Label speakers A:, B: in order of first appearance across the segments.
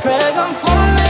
A: Dragon for me.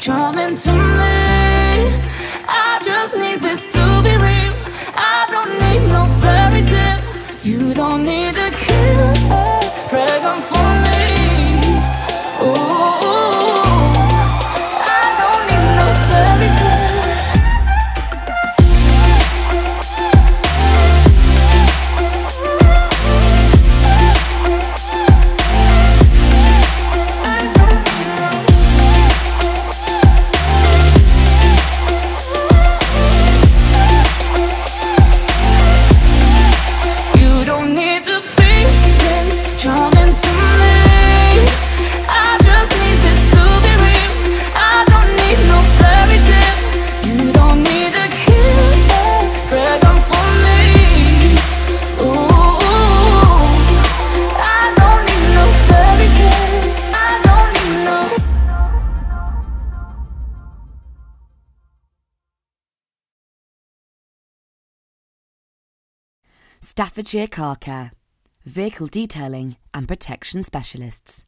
A: charming to me.
B: Staffordshire Car Care, vehicle detailing and protection specialists.